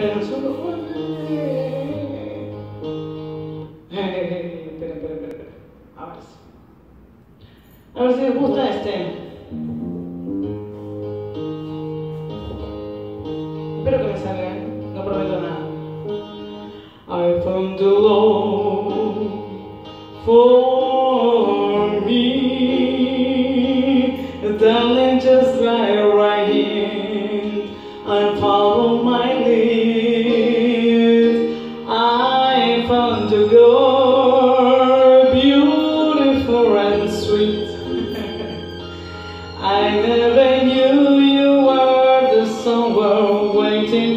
Pero solo eh, Espera, espera, A ver si. A ver si les gusta este. Espero que me salga, ¿eh? no prometo nada. I found the love for me, darling, just like.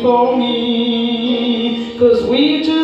for me. Cause we just